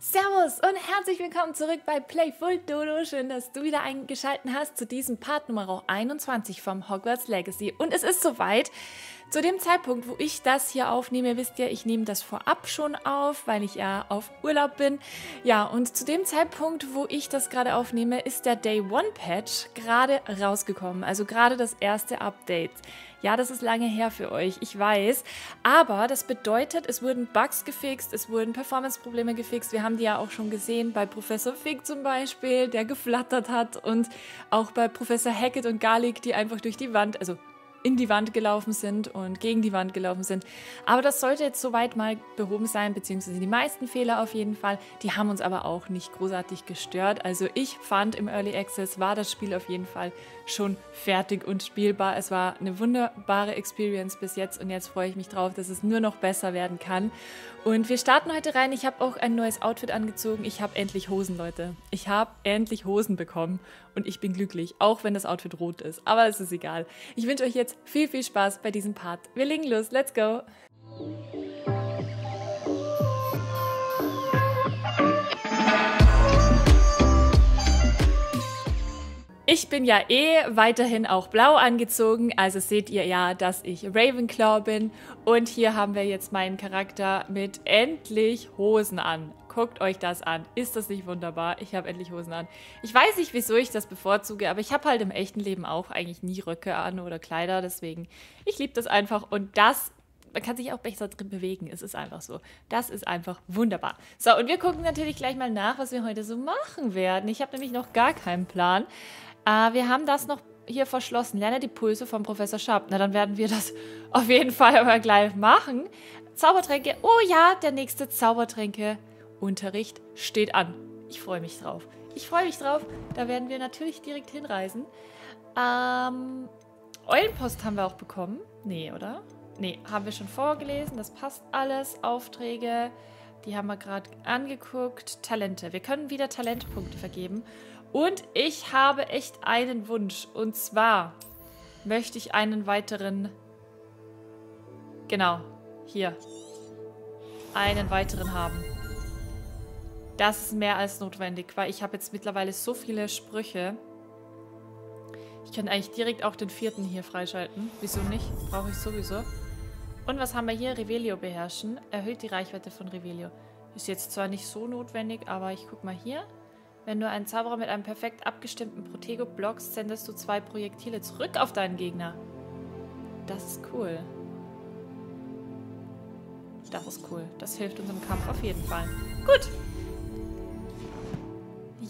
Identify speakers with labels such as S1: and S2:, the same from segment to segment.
S1: Servus und herzlich willkommen zurück bei Playful Dodo. Schön, dass du wieder eingeschaltet hast zu diesem Part Nummer 21 vom Hogwarts Legacy. Und es ist soweit. Zu dem Zeitpunkt, wo ich das hier aufnehme, wisst ihr, ich nehme das vorab schon auf, weil ich ja auf Urlaub bin. Ja, und zu dem Zeitpunkt, wo ich das gerade aufnehme, ist der Day One Patch gerade rausgekommen. Also gerade das erste Update. Ja, das ist lange her für euch, ich weiß. Aber das bedeutet, es wurden Bugs gefixt, es wurden Performance-Probleme gefixt. Wir haben die ja auch schon gesehen bei Professor Fig zum Beispiel, der geflattert hat. Und auch bei Professor Hackett und Garlic, die einfach durch die Wand, also in die Wand gelaufen sind und gegen die Wand gelaufen sind. Aber das sollte jetzt soweit mal behoben sein, beziehungsweise die meisten Fehler auf jeden Fall. Die haben uns aber auch nicht großartig gestört. Also ich fand im Early Access war das Spiel auf jeden Fall schon fertig und spielbar. Es war eine wunderbare Experience bis jetzt und jetzt freue ich mich drauf, dass es nur noch besser werden kann. Und wir starten heute rein. Ich habe auch ein neues Outfit angezogen. Ich habe endlich Hosen, Leute. Ich habe endlich Hosen bekommen und ich bin glücklich, auch wenn das Outfit rot ist. Aber es ist egal. Ich wünsche euch jetzt viel, viel Spaß bei diesem Part. Wir legen los. Let's go! Ich bin ja eh weiterhin auch blau angezogen, also seht ihr ja, dass ich Ravenclaw bin. Und hier haben wir jetzt meinen Charakter mit endlich Hosen an. Guckt euch das an. Ist das nicht wunderbar? Ich habe endlich Hosen an. Ich weiß nicht, wieso ich das bevorzuge, aber ich habe halt im echten Leben auch eigentlich nie Röcke an oder Kleider. Deswegen, ich liebe das einfach. Und das man kann sich auch besser drin bewegen. Es ist einfach so. Das ist einfach wunderbar. So, und wir gucken natürlich gleich mal nach, was wir heute so machen werden. Ich habe nämlich noch gar keinen Plan. Äh, wir haben das noch hier verschlossen. Lerne die Pulse von Professor Sharp. Na, dann werden wir das auf jeden Fall aber gleich machen. Zaubertränke. Oh ja, der nächste Zaubertränke-Unterricht steht an. Ich freue mich drauf. Ich freue mich drauf. Da werden wir natürlich direkt hinreisen. Ähm, Eulenpost haben wir auch bekommen. Nee, oder? Nee, haben wir schon vorgelesen. Das passt alles. Aufträge, die haben wir gerade angeguckt. Talente. Wir können wieder Talentpunkte vergeben. Und ich habe echt einen Wunsch. Und zwar möchte ich einen weiteren... Genau, hier. Einen weiteren haben. Das ist mehr als notwendig, weil ich habe jetzt mittlerweile so viele Sprüche. Ich könnte eigentlich direkt auch den vierten hier freischalten. Wieso nicht? Brauche ich sowieso. Und was haben wir hier? Revelio beherrschen. Erhöht die Reichweite von Revelio. Ist jetzt zwar nicht so notwendig, aber ich guck mal hier. Wenn du einen Zauberer mit einem perfekt abgestimmten Protego blockst, sendest du zwei Projektile zurück auf deinen Gegner. Das ist cool. Das ist cool. Das hilft uns im Kampf auf jeden Fall. Gut.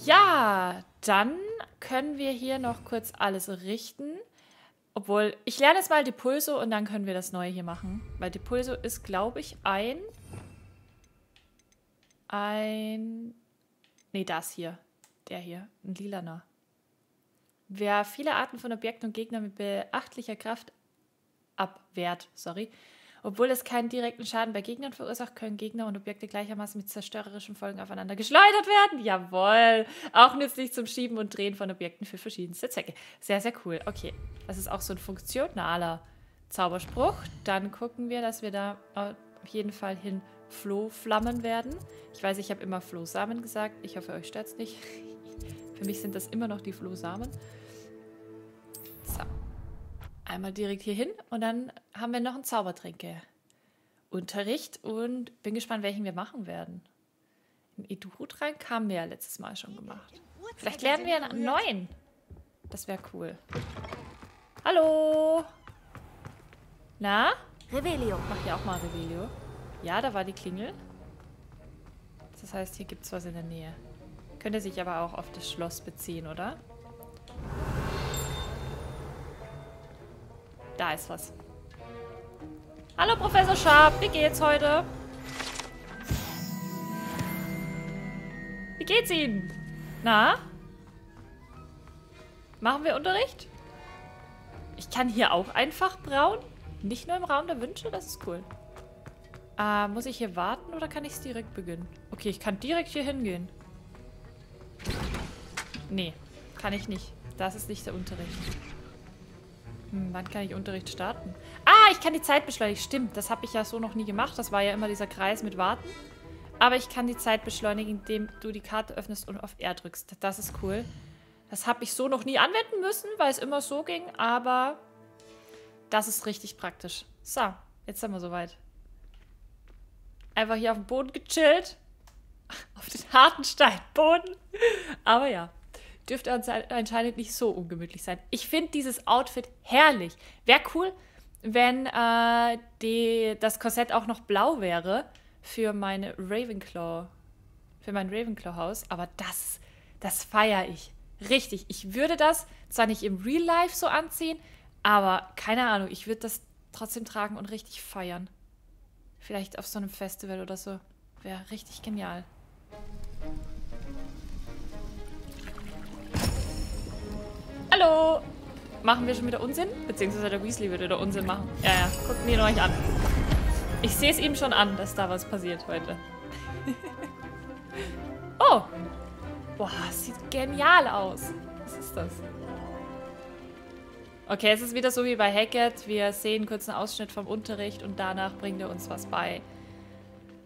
S1: Ja, dann können wir hier noch kurz alles richten. Obwohl, ich lerne jetzt mal die Pulso und dann können wir das Neue hier machen. Weil die Pulso ist, glaube ich, ein... Ein... Nee, das hier. Der hier, ein lilaner. Wer viele Arten von Objekten und Gegnern mit beachtlicher Kraft abwehrt, sorry, obwohl es keinen direkten Schaden bei Gegnern verursacht, können Gegner und Objekte gleichermaßen mit zerstörerischen Folgen aufeinander geschleudert werden. Jawohl. Auch nützlich zum Schieben und Drehen von Objekten für verschiedenste Zwecke. Sehr, sehr cool. Okay. Das ist auch so ein funktionaler Zauberspruch. Dann gucken wir, dass wir da auf jeden Fall hin Flohflammen werden. Ich weiß, ich habe immer Flohsamen gesagt. Ich hoffe, euch stört es nicht. Für mich sind das immer noch die Flohsamen. So. Einmal direkt hier hin und dann haben wir noch einen Zaubertränke-Unterricht und bin gespannt, welchen wir machen werden. Den Edurutrank haben wir ja letztes Mal schon gemacht. Vielleicht lernen wir einen neuen. Das wäre cool. Hallo? Na?
S2: Revelio.
S1: Mach hier auch mal Revelio. Ja, da war die Klingel. Das heißt, hier gibt es was in der Nähe. Könnte sich aber auch auf das Schloss beziehen, oder? Da ist was. Hallo, Professor Sharp. Wie geht's heute? Wie geht's Ihnen? Na? Machen wir Unterricht? Ich kann hier auch einfach brauen? Nicht nur im Raum der Wünsche? Das ist cool. Äh, muss ich hier warten oder kann ich es direkt beginnen? Okay, ich kann direkt hier hingehen. Nee, kann ich nicht. Das ist nicht der Unterricht. Hm, wann kann ich Unterricht starten? Ah, ich kann die Zeit beschleunigen. Stimmt, das habe ich ja so noch nie gemacht. Das war ja immer dieser Kreis mit Warten. Aber ich kann die Zeit beschleunigen, indem du die Karte öffnest und auf R drückst. Das ist cool. Das habe ich so noch nie anwenden müssen, weil es immer so ging. Aber das ist richtig praktisch. So, jetzt sind wir soweit. Einfach hier auf dem Boden gechillt. Auf den harten Steinboden. Aber ja, dürfte anscheinend nicht so ungemütlich sein. Ich finde dieses Outfit herrlich. Wäre cool, wenn äh, die, das Korsett auch noch blau wäre für meine Ravenclaw, für mein Ravenclaw-Haus. Aber das, das feiere ich. Richtig. Ich würde das zwar nicht im Real Life so anziehen, aber keine Ahnung, ich würde das trotzdem tragen und richtig feiern. Vielleicht auf so einem Festival oder so. Wäre richtig genial. Hallo! Machen wir schon wieder Unsinn? Beziehungsweise der Weasley würde wieder Unsinn machen. Ja, ja. Guckt ihn euch an. Ich sehe es ihm schon an, dass da was passiert heute. oh! Boah, sieht genial aus. Was ist das? Okay, es ist wieder so wie bei Hackett. Wir sehen kurz einen Ausschnitt vom Unterricht und danach bringt er uns was bei.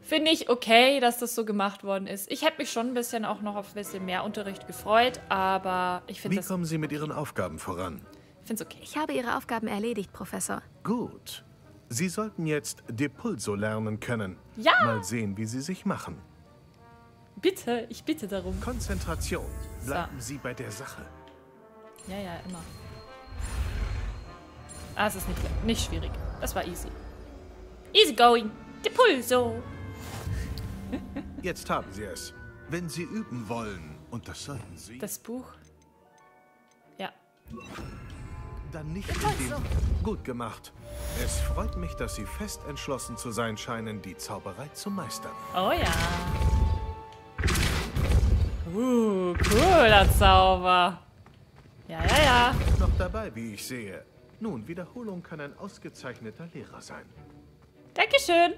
S1: Finde ich okay, dass das so gemacht worden ist. Ich hätte mich schon ein bisschen auch noch auf ein bisschen mehr Unterricht gefreut, aber ich finde
S2: das... Wie kommen Sie mit Ihren Aufgaben voran?
S1: Ich finde es okay.
S3: Ich habe Ihre Aufgaben erledigt, Professor.
S2: Gut. Sie sollten jetzt Depulso lernen können.
S1: Ja!
S2: Mal sehen, wie Sie sich machen.
S1: Bitte, ich bitte darum.
S2: Konzentration. Bleiben so. Sie bei der Sache.
S1: Ja, ja, immer. Ah, es ist nicht, nicht schwierig. Das war easy. Easy going. Depulso.
S2: Jetzt haben Sie es. Wenn Sie üben wollen, und das sollten Sie...
S1: Das Buch? Ja.
S2: Dann nicht in dem... Gut gemacht. Es freut mich, dass Sie fest entschlossen zu sein scheinen, die Zauberei zu meistern.
S1: Oh ja. Uh, cooler Zauber. Ja, ja, ja.
S2: Noch dabei, wie ich sehe. Nun, Wiederholung kann ein ausgezeichneter Lehrer sein.
S1: Dankeschön.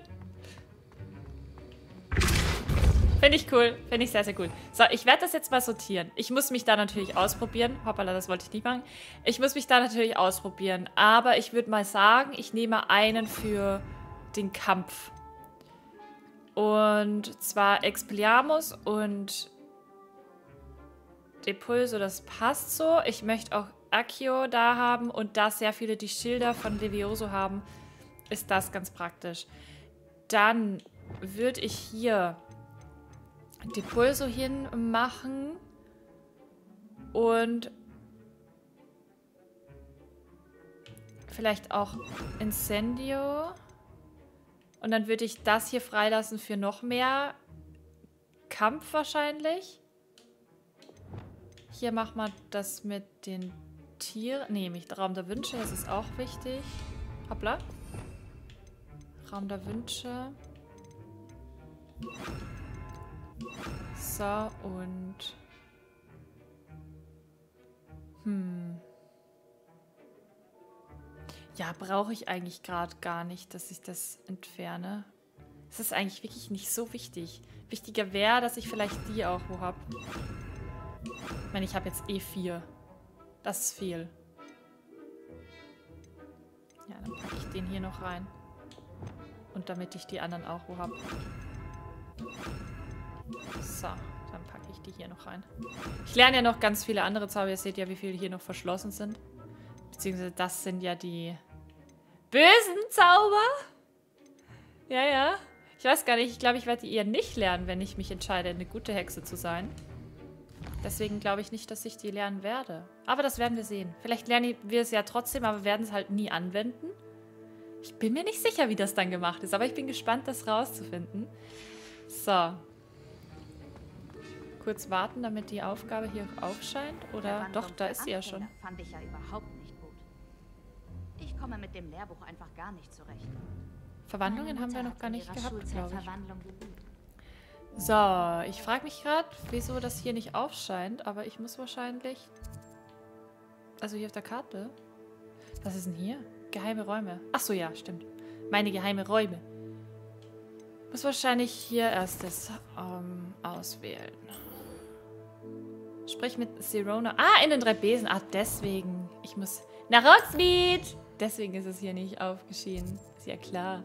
S1: Finde ich cool. Finde ich sehr, sehr cool. So, ich werde das jetzt mal sortieren. Ich muss mich da natürlich ausprobieren. Hoppala, das wollte ich nicht machen. Ich muss mich da natürlich ausprobieren. Aber ich würde mal sagen, ich nehme einen für den Kampf. Und zwar Expelliarmus und Depulso, das passt so. Ich möchte auch Accio da haben und da sehr viele die Schilder von Levioso haben, ist das ganz praktisch. Dann würde ich hier Depulso hinmachen und vielleicht auch Incendio. Und dann würde ich das hier freilassen für noch mehr Kampf wahrscheinlich. Hier machen wir das mit den Tieren. Nee, mich Raum der Wünsche, das ist auch wichtig. Hoppla. Raum der Wünsche. So, und... Hm. Ja, brauche ich eigentlich gerade gar nicht, dass ich das entferne. Das ist eigentlich wirklich nicht so wichtig. Wichtiger wäre, dass ich vielleicht die auch wo habe. Ich meine, ich habe jetzt E4. Das ist viel. Ja, dann packe ich den hier noch rein. Und damit ich die anderen auch wo habe. So, dann packe ich die hier noch rein. Ich lerne ja noch ganz viele andere Zauber. Ihr seht ja, wie viele hier noch verschlossen sind. Beziehungsweise das sind ja die bösen Zauber. Ja, ja. Ich weiß gar nicht. Ich glaube, ich werde die eher nicht lernen, wenn ich mich entscheide, eine gute Hexe zu sein. Deswegen glaube ich nicht, dass ich die lernen werde. Aber das werden wir sehen. Vielleicht lernen wir es ja trotzdem, aber werden es halt nie anwenden. Ich bin mir nicht sicher, wie das dann gemacht ist, aber ich bin gespannt, das rauszufinden. So. Kurz warten, damit die Aufgabe hier aufscheint. Oder doch, da ist sie ja schon.
S4: fand ich ja überhaupt nicht gut. Ich komme mit dem Lehrbuch einfach gar nicht zurecht.
S1: Verwandlungen haben wir noch gar nicht gehabt, glaube ich. So, ich frage mich gerade, wieso das hier nicht aufscheint, aber ich muss wahrscheinlich... Also hier auf der Karte. Was ist denn hier? Geheime Räume. Ach so, ja, stimmt. Meine geheime Räume. Muss wahrscheinlich hier erstes ähm, auswählen. Sprich mit Sirona. Ah, in den drei Besen. Ah, deswegen. Ich muss nach Rocksmead. Deswegen ist es hier nicht aufgeschieden. Ist ja klar.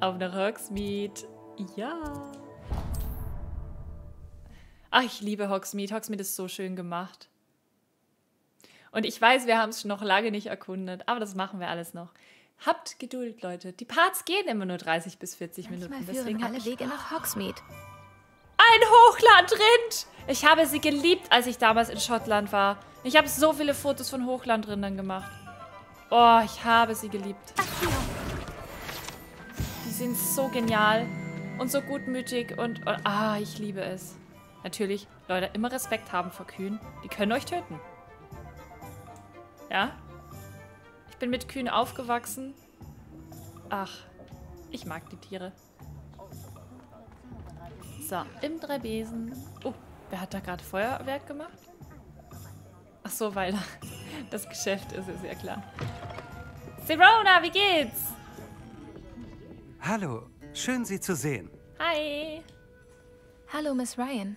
S1: Auf nach Rocksmead. Ja. Ach, ich liebe Hogsmeade. Hogsmeade ist so schön gemacht. Und ich weiß, wir haben es noch lange nicht erkundet, aber das machen wir alles noch. Habt Geduld, Leute. Die Parts gehen immer nur 30 bis 40
S3: Manchmal
S1: Minuten.
S3: führen
S1: Deswegen
S3: alle
S1: ich
S3: Wege nach Hogsmeade.
S1: Ein Hochlandrind. Ich habe sie geliebt, als ich damals in Schottland war. Ich habe so viele Fotos von Hochlandrindern gemacht. Oh, ich habe sie geliebt. Die sind so genial und so gutmütig und, und ah, ich liebe es. Natürlich, Leute, immer Respekt haben vor Kühen. Die können euch töten. Ja? Ich bin mit Kühen aufgewachsen. Ach, ich mag die Tiere. So, im Dreibesen. Oh, wer hat da gerade Feuerwerk gemacht? Ach so, weil da das Geschäft ist, ist ja klar. Sirona, wie geht's?
S5: Hallo, schön Sie zu sehen.
S1: Hi.
S3: Hallo, Miss Ryan.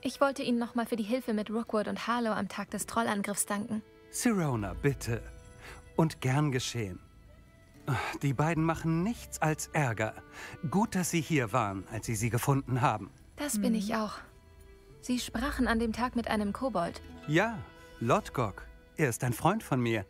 S3: Ich wollte Ihnen nochmal für die Hilfe mit Rookwood und Harlow am Tag des Trollangriffs danken.
S5: Sirona, bitte. Und gern geschehen. Die beiden machen nichts als Ärger. Gut, dass Sie hier waren, als Sie sie gefunden haben.
S3: Das bin ich auch. Sie sprachen an dem Tag mit einem Kobold.
S5: Ja, Lotgok. Er ist ein Freund von mir.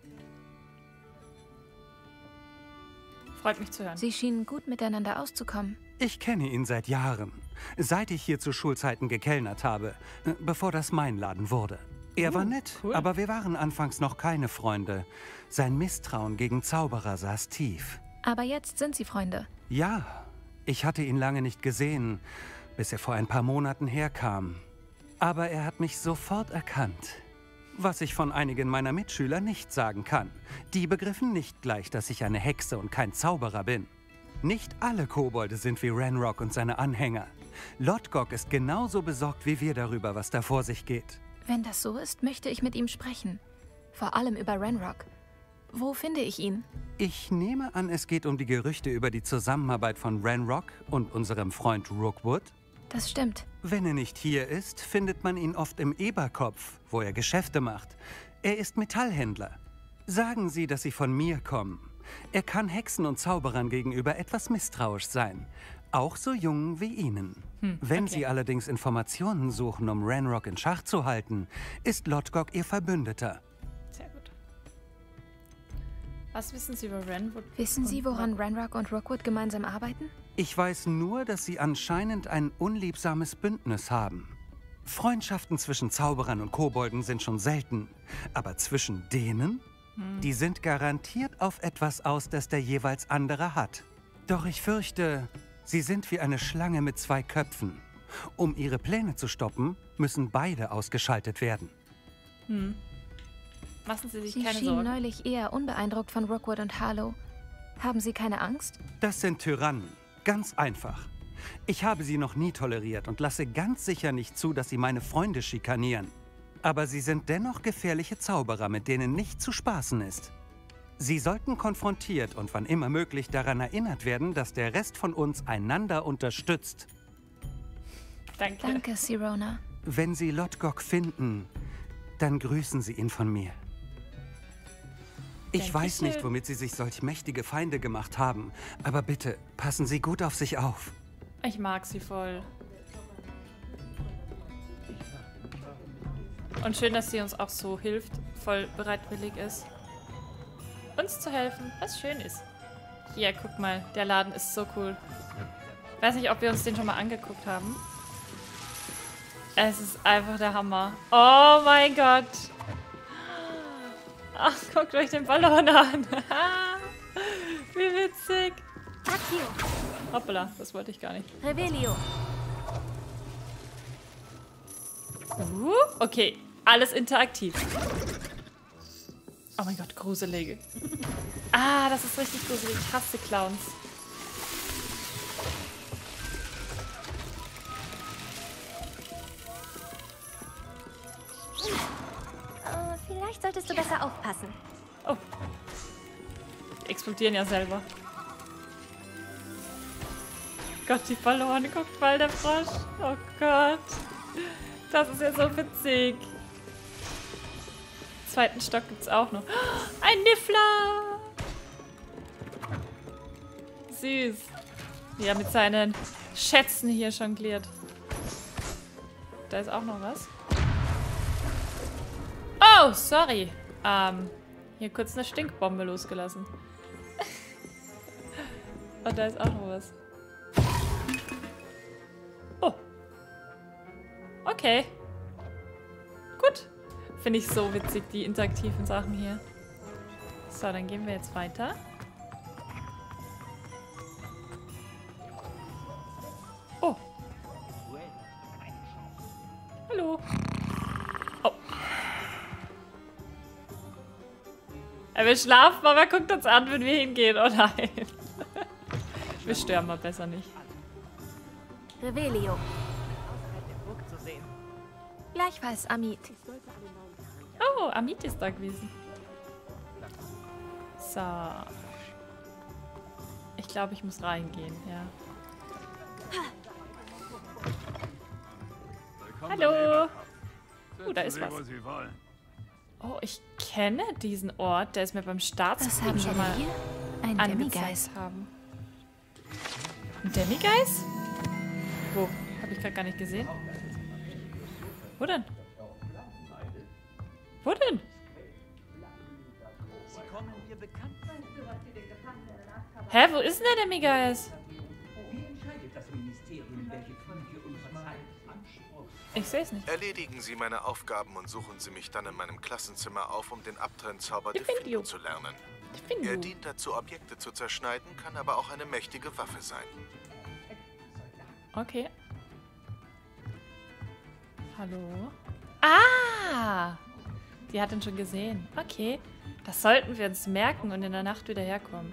S1: Freut mich zu hören.
S3: Sie schienen gut miteinander auszukommen.
S5: Ich kenne ihn seit Jahren. Seit ich hier zu Schulzeiten gekellnert habe, bevor das mein Laden wurde. Er war nett,
S1: cool.
S5: aber wir waren anfangs noch keine Freunde. Sein Misstrauen gegen Zauberer saß tief.
S3: Aber jetzt sind sie Freunde.
S5: Ja, ich hatte ihn lange nicht gesehen, bis er vor ein paar Monaten herkam. Aber er hat mich sofort erkannt. Was ich von einigen meiner Mitschüler nicht sagen kann. Die begriffen nicht gleich, dass ich eine Hexe und kein Zauberer bin. Nicht alle Kobolde sind wie Ranrock und seine Anhänger. Lodgok ist genauso besorgt wie wir darüber, was da vor sich geht.
S3: Wenn das so ist, möchte ich mit ihm sprechen. Vor allem über Renrock. Wo finde ich ihn?
S5: Ich nehme an, es geht um die Gerüchte über die Zusammenarbeit von Ranrock und unserem Freund Rookwood.
S3: Das stimmt.
S5: Wenn er nicht hier ist, findet man ihn oft im Eberkopf, wo er Geschäfte macht. Er ist Metallhändler. Sagen Sie, dass Sie von mir kommen. Er kann Hexen und Zauberern gegenüber etwas misstrauisch sein. Auch so jung wie Ihnen. Wenn
S1: okay.
S5: Sie allerdings Informationen suchen, um Ranrock in Schach zu halten, ist Lodgok Ihr Verbündeter.
S1: Sehr gut. Was wissen Sie über Renwood?
S3: Wissen Sie, woran Renrock und Rookwood gemeinsam arbeiten?
S5: Ich weiß nur, dass sie anscheinend ein unliebsames Bündnis haben. Freundschaften zwischen Zauberern und Kobolden sind schon selten. Aber zwischen denen? Die sind garantiert auf etwas aus, das der jeweils andere hat. Doch ich fürchte, sie sind wie eine Schlange mit zwei Köpfen. Um ihre Pläne zu stoppen, müssen beide ausgeschaltet werden.
S1: Machen Sie sich
S3: Sie
S1: keine
S3: schienen
S1: Sorgen.
S3: neulich eher unbeeindruckt von Rookwood und Harlow. Haben Sie keine Angst?
S5: Das sind Tyrannen. Ganz einfach. Ich habe sie noch nie toleriert und lasse ganz sicher nicht zu, dass sie meine Freunde schikanieren. Aber sie sind dennoch gefährliche Zauberer, mit denen nicht zu spaßen ist. Sie sollten konfrontiert und wann immer möglich daran erinnert werden, dass der Rest von uns einander unterstützt.
S1: Danke.
S3: Danke, Sirona.
S5: Wenn Sie Lodgok finden, dann grüßen Sie ihn von mir. Ich weiß
S1: Dankeschön.
S5: nicht, womit Sie sich solch mächtige Feinde gemacht haben, aber bitte passen Sie gut auf sich auf.
S1: Ich mag sie voll. Und schön, dass sie uns auch so hilft, voll bereitwillig ist. Uns zu helfen, was schön ist. Hier, guck mal, der Laden ist so cool. Weiß nicht, ob wir uns den schon mal angeguckt haben. Es ist einfach der Hammer. Oh mein Gott. Ach, guckt euch den Ballon an. Wie witzig. Hoppala, das wollte ich gar nicht.
S3: Revelio.
S1: Uh, okay, alles interaktiv. Oh mein Gott, gruselig. Ah, das ist richtig gruselig. Ich hasse Clowns.
S6: Äh, vielleicht solltest du besser aufpassen.
S1: Oh. Die explodieren ja selber. Gott, die verloren. Guckt mal, der Frosch. Oh Gott. Das ist ja so witzig. Zweiten Stock gibt's auch noch. Ein Niffler! Süß. Ja, mit seinen Schätzen hier jongliert. Da ist auch noch was. Oh, sorry. Ähm, hier kurz eine Stinkbombe losgelassen. Und da ist auch noch was. Oh. Okay. Finde ich so witzig, die interaktiven Sachen hier. So, dann gehen wir jetzt weiter. Oh. Hallo. Oh. Er will schlafen, aber er guckt uns an, wenn wir hingehen. Oh nein. Wir sterben mal besser nicht.
S3: Revelio. Gleichfalls, Amit.
S1: Oh, Amit ist da gewesen. So. Ich glaube, ich muss reingehen, ja. Hallo. Oh, da ist was. Oh, ich kenne diesen Ort. Der ist mir beim
S3: haben
S1: schon mal
S3: hier? Ein
S1: angezeigt
S3: Demigeist.
S1: haben. Ein Demigeist? Wo? Habe ich gerade gar nicht gesehen. Wo denn? Wo denn? Hä, wo ist denn der Demigeist? Ich sehe es nicht.
S2: Erledigen Sie meine Aufgaben und suchen Sie mich dann in meinem Klassenzimmer auf, um den Abtrennzauber
S1: Ich bin
S2: Diffinio
S1: du.
S2: zu lernen.
S1: Bin
S2: Er dient dazu, Objekte zu zerschneiden, kann aber auch eine mächtige Waffe sein.
S1: Okay. Hallo? Ah! Die hat ihn schon gesehen. Okay. Das sollten wir uns merken und in der Nacht wieder herkommen.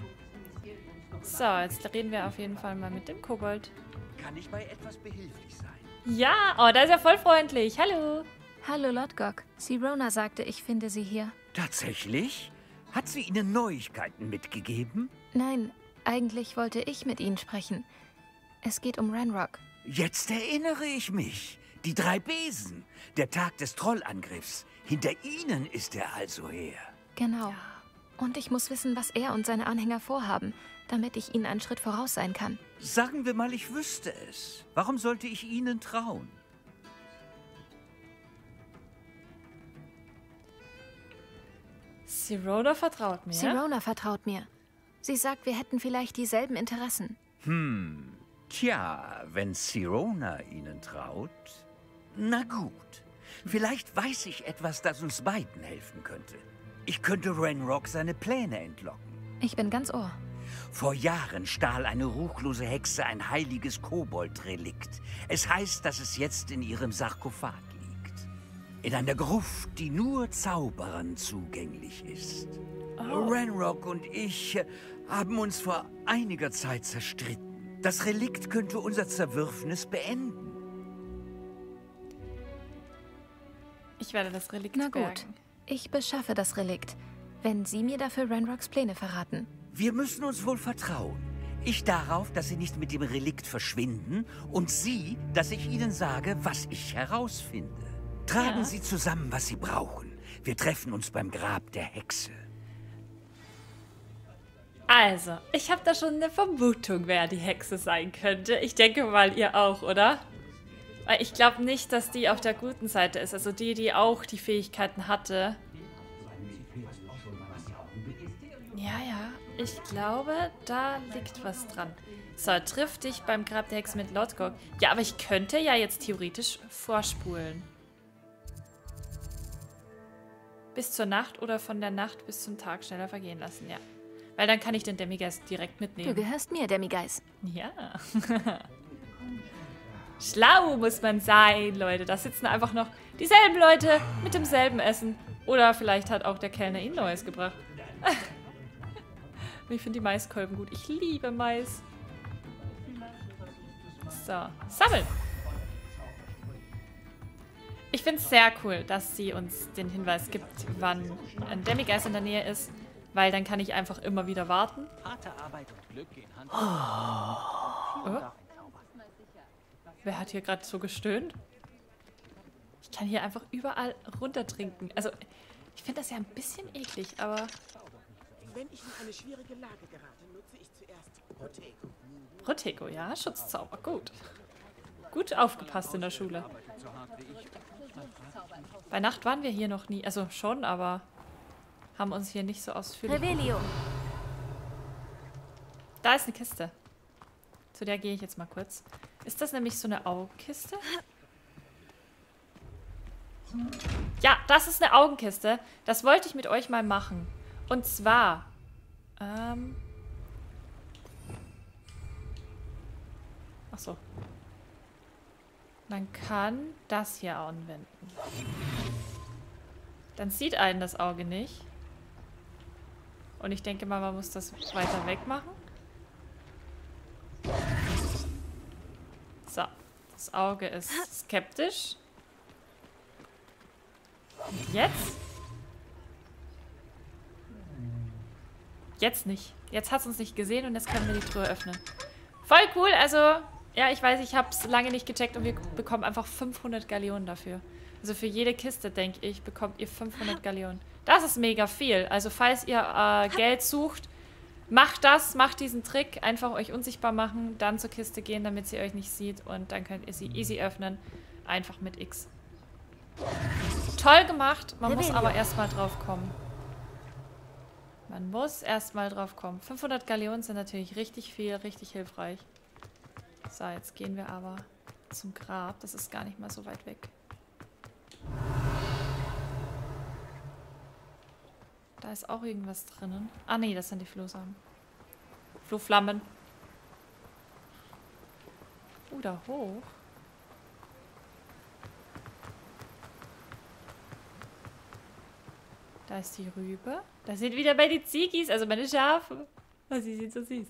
S1: So, jetzt reden wir auf jeden Fall mal mit dem Kobold.
S7: Kann ich bei etwas behilflich sein?
S1: Ja, oh, da ist er voll freundlich. Hallo.
S3: Hallo, Lodgok. Sirona sagte, ich finde sie hier.
S7: Tatsächlich? Hat sie Ihnen Neuigkeiten mitgegeben?
S3: Nein, eigentlich wollte ich mit Ihnen sprechen. Es geht um Ranrock.
S7: Jetzt erinnere ich mich. Die drei Besen. Der Tag des Trollangriffs. Hinter Ihnen ist er also her.
S3: Genau. Und ich muss wissen, was er und seine Anhänger vorhaben, damit ich ihnen einen Schritt voraus sein kann.
S7: Sagen wir mal, ich wüsste es. Warum sollte ich Ihnen trauen?
S1: Sirona vertraut mir.
S3: Sirona vertraut mir. Sie sagt, wir hätten vielleicht dieselben Interessen.
S7: Tja, wenn Sirona Ihnen traut. Na gut. Vielleicht weiß ich etwas, das uns beiden helfen könnte. Ich könnte Renrock seine Pläne entlocken.
S3: Ich bin ganz Ohr.
S7: Vor Jahren stahl eine ruchlose Hexe ein heiliges Koboldrelikt. Es heißt, dass es jetzt in ihrem Sarkophag liegt. In einer Gruft, die nur Zauberern zugänglich ist. Renrock und ich äh, haben uns vor einiger Zeit zerstritten. Das Relikt könnte unser Zerwürfnis beenden.
S1: Ich werde das Relikt
S3: Na gut,
S1: bergen.
S3: ich beschaffe das Relikt, wenn Sie mir dafür Ranrocks Pläne verraten.
S7: Wir müssen uns wohl vertrauen. Ich darauf, dass Sie nicht mit dem Relikt verschwinden und Sie, dass ich Ihnen sage, was ich herausfinde. Tragen
S1: Ja.
S7: Sie zusammen, was Sie brauchen. Wir treffen uns beim Grab der Hexe.
S1: Also, ich habe da schon eine Vermutung, wer die Hexe sein könnte. Ich denke mal, ihr auch, oder? Weil ich glaube nicht, dass die auf der guten Seite ist. Also die, die auch die Fähigkeiten hatte. Ja, ja. Ich glaube, da liegt was dran. So, triff dich beim Grab der Hexe mit Lodgok. Ja, aber ich könnte ja jetzt theoretisch vorspulen. Bis zur Nacht oder von der Nacht bis zum Tag schneller vergehen lassen, ja. Weil dann kann ich den Demigeist direkt
S3: Du
S1: mitnehmen.
S3: gehörst mir, Demigeist.
S1: Ja. Schlau muss man sein, Leute. Da sitzen einfach noch dieselben Leute mit demselben Essen. Oder vielleicht hat auch der Kellner ihnen Neues gebracht. ich finde die Maiskolben gut. Ich liebe Mais. So, sammeln. Ich finde es sehr cool, dass sie uns den Hinweis gibt, wann ein Demigeist in der Nähe ist. Weil dann kann ich einfach immer wieder warten.
S8: Harte Arbeit und Glück gehen Hand
S1: Oh. Wer hat hier gerade so gestöhnt? Ich kann hier einfach überall runtertrinken. Also, ich finde das ja ein bisschen eklig, aber
S9: Wenn ich in eine schwierige Lage gerate, nutze ich zuerst Protego.
S1: Protego, ja, Schutzzauber, gut. Gut aufgepasst in der Schule. Bei Nacht waren wir hier noch nie, also schon, aber haben uns hier nicht so ausführlich...
S6: Revelio.
S1: Da ist eine Kiste. Zu der gehe ich jetzt mal kurz. Ist das nämlich so eine Augenkiste? Ja, das ist eine Augenkiste. Das wollte ich mit euch mal machen. Und zwar... Ähm... Ach so. Man kann das hier anwenden. Dann sieht einen das Auge nicht. Und ich denke mal, man muss das weiter weg machen. Das Auge ist skeptisch. Jetzt? Jetzt nicht. Jetzt hat es uns nicht gesehen und jetzt können wir die Truhe öffnen. Voll cool, also... Ja, ich weiß, ich habe es lange nicht gecheckt und wir bekommen einfach 500 Galeonen dafür. Also für jede Kiste, denke ich, bekommt ihr 500 Galeonen. Das ist mega viel. Also falls ihr äh, Geld sucht, macht das, macht diesen Trick. Einfach euch unsichtbar machen, dann zur Kiste gehen, damit sie euch nicht sieht. Und dann könnt ihr sie easy öffnen. Einfach mit X. Toll gemacht. Man muss aber erstmal drauf kommen. Man muss erstmal drauf kommen. 500 Galeonen sind natürlich richtig viel, richtig hilfreich. So, jetzt gehen wir aber zum Grab. Das ist gar nicht mal so weit weg. Da ist auch irgendwas drinnen. Ah, nee, das sind die Flohsamen. Flohflammen. Uh, da hoch. Da ist die Rübe. Da sind wieder bei die Ziegis, also meine Schafe. Oh, sie sind so süß.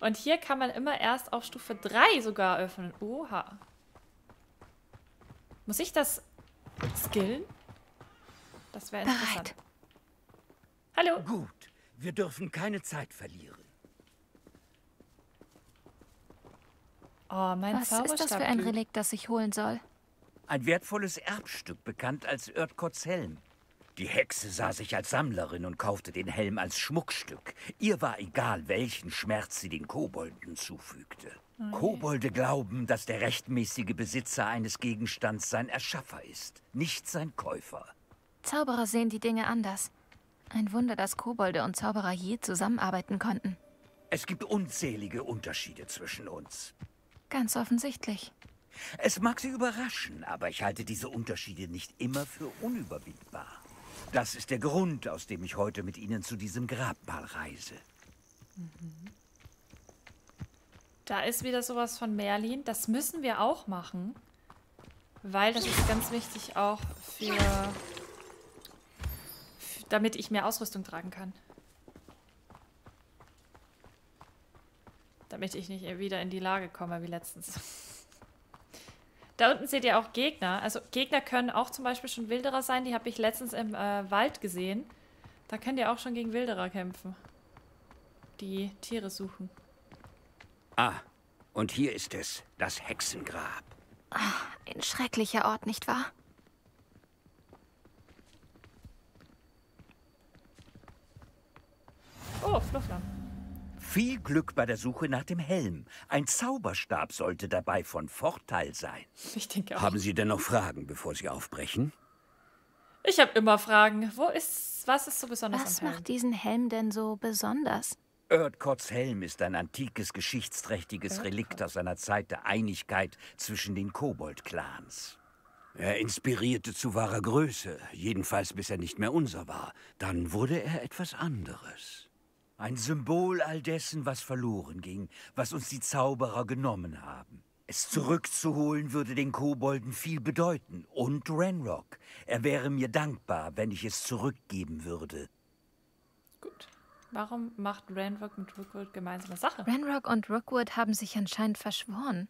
S1: Und hier kann man immer erst auf Stufe 3 sogar öffnen. Oha. Muss ich das skillen? Das wäre interessant. Hallo.
S7: Gut, wir dürfen keine Zeit verlieren.
S1: Oh, mein
S3: Was ist das für ein Relikt, das ich holen soll?
S7: Ein wertvolles Erbstück, bekannt als Örtkots Helm. Die Hexe sah sich als Sammlerin und kaufte den Helm als Schmuckstück. Ihr war egal, welchen Schmerz sie den Kobolden zufügte.
S1: Oh
S7: Kobolde glauben, dass der rechtmäßige Besitzer eines Gegenstands sein Erschaffer ist, nicht sein Käufer.
S3: Zauberer sehen die Dinge anders. Ein Wunder, dass Kobolde und Zauberer je zusammenarbeiten konnten.
S7: Es gibt unzählige Unterschiede zwischen uns.
S3: Ganz offensichtlich.
S7: Es mag Sie überraschen, aber ich halte diese Unterschiede nicht immer für unüberwindbar. Das ist der Grund, aus dem ich heute mit Ihnen zu diesem Grabmal reise.
S1: Da ist wieder sowas von Merlin. Das müssen wir auch machen. Weil das ist ganz wichtig auch für... damit ich mehr Ausrüstung tragen kann. Damit ich nicht wieder in die Lage komme wie letztens. Da unten seht ihr auch Gegner. Also Gegner können auch zum Beispiel schon Wilderer sein. Die habe ich letztens im äh, Wald gesehen. Da könnt ihr auch schon gegen Wilderer kämpfen. Die Tiere suchen.
S7: Ah, und hier ist es, das Hexengrab.
S3: Ein schrecklicher Ort, nicht wahr?
S1: Oh, Fluffler.
S7: Viel Glück bei der Suche nach dem Helm. Ein Zauberstab sollte dabei von Vorteil sein.
S1: Ich denke auch.
S7: Haben Sie denn noch Fragen, bevor Sie aufbrechen?
S1: Ich habe immer Fragen. Wo ist, was ist so besonders
S3: Was
S1: am Helm?
S3: macht diesen Helm denn so besonders?
S7: Erdkotts Helm ist ein antikes, geschichtsträchtiges Relikt aus einer Zeit der Einigkeit zwischen den Kobold-Clans. Er inspirierte zu wahrer Größe, jedenfalls bis er nicht mehr unser war. Dann wurde er etwas anderes. Ein Symbol all dessen, was verloren ging, was uns die Zauberer genommen haben. Es zurückzuholen würde den Kobolden viel bedeuten. Und Renrock. Er wäre mir dankbar, wenn ich es zurückgeben würde.
S1: Gut. Warum macht Ranrock mit Rookwood gemeinsame Sache?
S3: Ranrock und Rookwood haben sich anscheinend verschworen.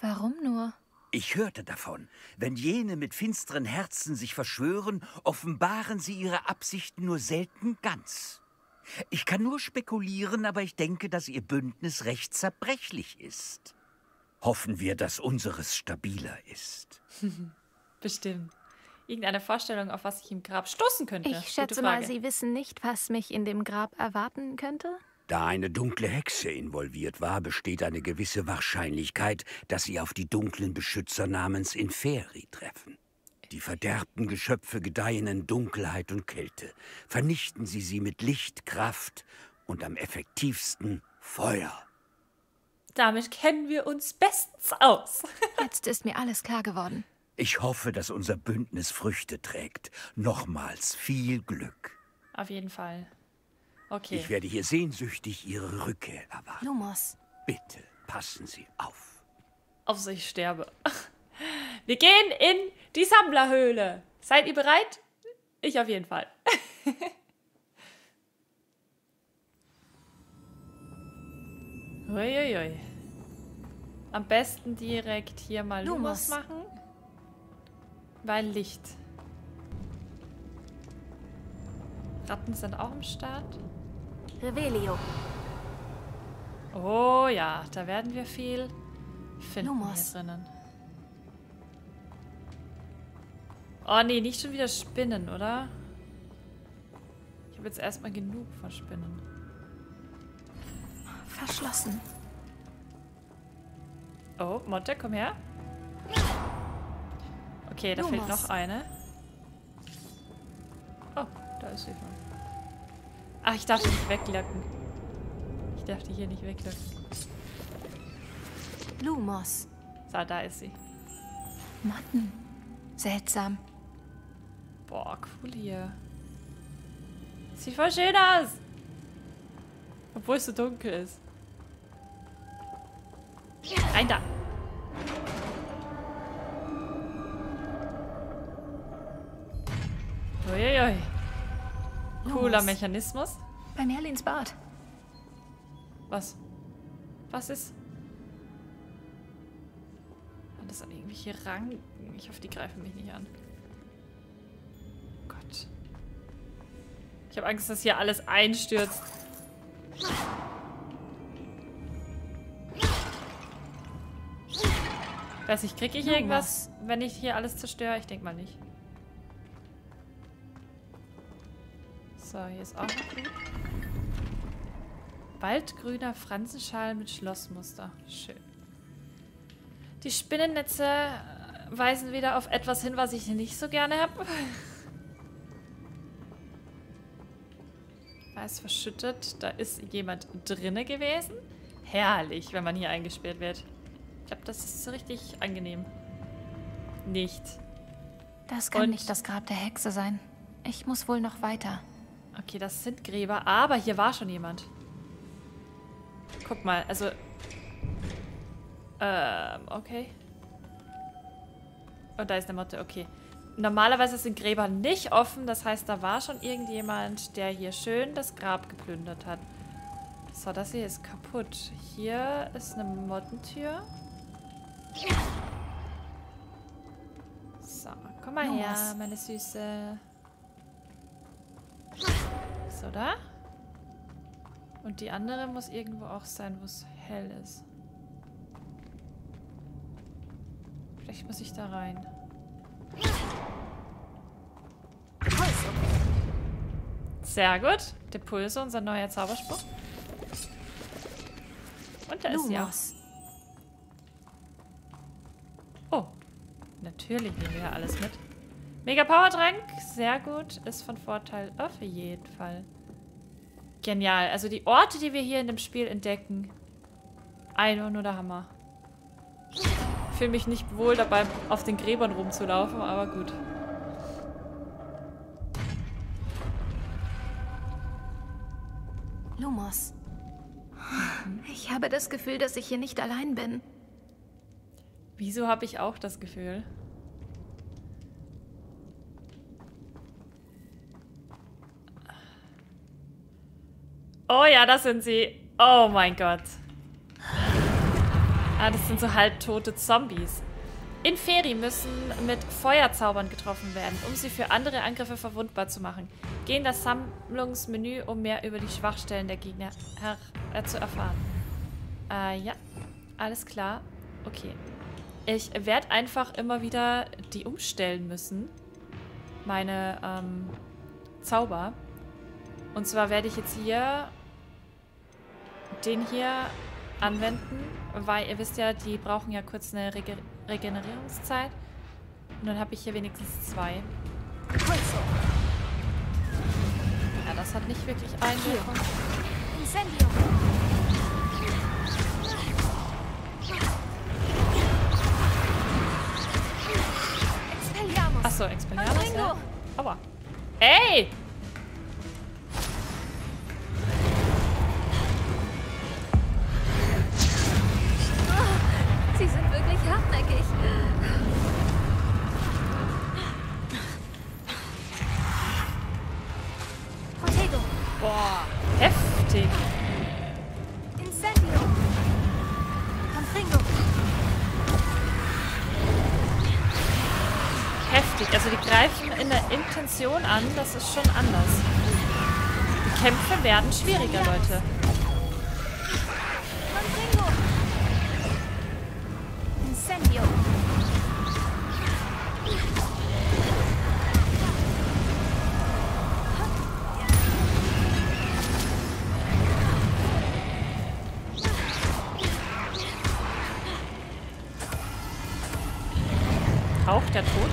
S3: Warum nur?
S7: Ich hörte davon. Wenn jene mit finsteren Herzen sich verschwören, offenbaren sie ihre Absichten nur selten ganz. Ich kann nur spekulieren, aber ich denke, dass ihr Bündnis recht zerbrechlich ist. Hoffen wir, dass unseres stabiler ist.
S1: Bestimmt. irgendeine Vorstellung, auf was ich im Grab stoßen könnte?
S3: Ich schätze mal, Sie wissen nicht, was mich in dem Grab erwarten könnte?
S7: Da eine dunkle Hexe involviert war, besteht eine gewisse Wahrscheinlichkeit, dass Sie auf die dunklen Beschützer namens Inferi treffen. Die verderbten Geschöpfe gedeihen in Dunkelheit und Kälte. Vernichten Sie sie mit Licht, Kraft und am effektivsten Feuer.
S1: Damit kennen wir uns bestens aus.
S3: Jetzt ist mir alles klar geworden.
S7: Ich hoffe, dass unser Bündnis Früchte trägt. Nochmals viel Glück.
S1: Auf jeden Fall. Okay.
S7: Ich werde hier sehnsüchtig Ihre Rückkehr erwarten.
S3: Lumos.
S7: Bitte passen Sie auf.
S1: Auf sich sterbe. Wir gehen in die Sammlerhöhle. Seid ihr bereit? Ich auf jeden Fall. Uiuiui. Am besten direkt hier mal Lumos machen. Weil Licht. Ratten sind auch im Start.
S3: Revelio.
S1: Oh ja, da werden wir viel finden
S3: Lumos.
S1: hier drinnen. Oh nee, nicht schon wieder Spinnen, oder? Ich habe jetzt erstmal genug von Spinnen.
S3: Verschlossen.
S1: Oh, Motte, komm her. Okay, da fehlt
S3: Lumos.
S1: noch eine. Oh, da ist sie schon. Ach, ich darf nicht weglocken. Ich darf die hier nicht weglocken.
S3: Lumos.
S1: So, da ist sie.
S3: Motten. Seltsam.
S1: Boah, cool hier. Sieht voll schön aus. Obwohl es so dunkel ist. Rein da. Uiuiui. Cooler. Mechanismus.
S3: Bei Merlins Bad.
S1: Was? Was ist? Das sind irgendwelche Ranken. Ich hoffe, die greifen mich nicht an. Ich habe Angst, dass hier alles einstürzt. Weiß ich, kriege ich irgendwas, wenn ich hier alles zerstöre? Ich denke mal nicht. So, hier ist auch noch gut. Waldgrüner Franzenschal mit Schlossmuster. Schön. Die Spinnennetze weisen wieder auf etwas hin, was ich nicht so gerne habe. Da ist verschüttet. Da ist jemand drinne gewesen. Herrlich, wenn man hier eingesperrt wird. Ich glaube, das ist richtig angenehm. Nicht.
S3: Das kann
S1: Und-
S3: nicht das Grab der Hexe sein. Ich muss wohl noch weiter.
S1: Okay, das sind Gräber, aber hier war schon jemand. Guck mal, also. Ähm, okay. Und da ist eine Motte, okay. Normalerweise sind Gräber nicht offen, das heißt, da war schon irgendjemand, der hier schön das Grab geplündert hat. So, das hier ist kaputt. Hier ist eine Mottentür. So, komm mal her, meine Süße. So, da. Und die andere muss irgendwo auch sein, wo es hell ist. Vielleicht muss ich da rein. Sehr gut. Der Pulse, unser neuer Zauberspruch. Und da ist sie auch. Oh, natürlich nehmen wir ja alles mit. Mega Powertrank, sehr gut. Ist von Vorteil auf jeden Fall. Genial. Also die Orte, die wir hier in dem Spiel entdecken. Ein nur der Hammer. Ich fühle mich nicht wohl dabei, auf den Gräbern rumzulaufen, aber gut.
S3: Lumos. Ich habe das Gefühl, dass ich hier nicht allein bin.
S1: Wieso habe ich auch das Gefühl? Oh ja, das sind sie. Oh mein Gott. Ah, das sind so halbtote Zombies. Inferi müssen mit Feuerzaubern getroffen werden, um sie für andere Angriffe verwundbar zu machen. Geh in das Sammlungsmenü, um mehr über die Schwachstellen der Gegner äh, zu erfahren. Äh, ja. Alles klar. Okay. Ich werde einfach immer wieder die umstellen müssen. meine ähm, Zauber. Und zwar werde ich jetzt hier den hier anwenden, weil ihr wisst ja, die brauchen ja kurz eine Rege Regenerierungszeit. Und dann habe ich hier wenigstens zwei. Ja, das hat nicht wirklich.
S6: Expelliarmus.
S1: Achso, Expelliarmus, ja. Aua. Ey! Boah, heftig.
S6: Incendio. Confringo.
S1: Heftig. Also die greifen in der Intention an, das ist schon anders. Die Kämpfe werden schwieriger, Leute. Hauch der Tod.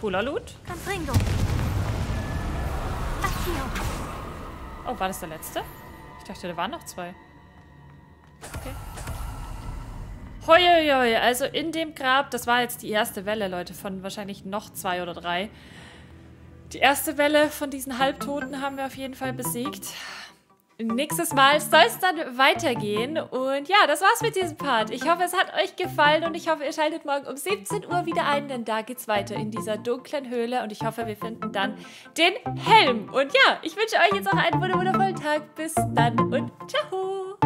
S1: Cooler Loot. Oh, war das der letzte? Ich dachte, da waren noch zwei. Okay. Hoi, also in dem Grab, das war jetzt die erste Welle, Leute, von wahrscheinlich noch zwei oder drei. Die erste Welle von diesen Halbtoten haben wir auf jeden Fall besiegt. Nächstes Mal soll es dann weitergehen. Und ja, das war's mit diesem Part. Ich hoffe, es hat euch gefallen und ich hoffe, ihr schaltet morgen um 17 Uhr wieder ein, denn da geht's weiter in dieser dunklen Höhle und ich hoffe, wir finden dann den Helm. Und ja, ich wünsche euch jetzt noch einen wundervollen Tag. Bis dann und ciao!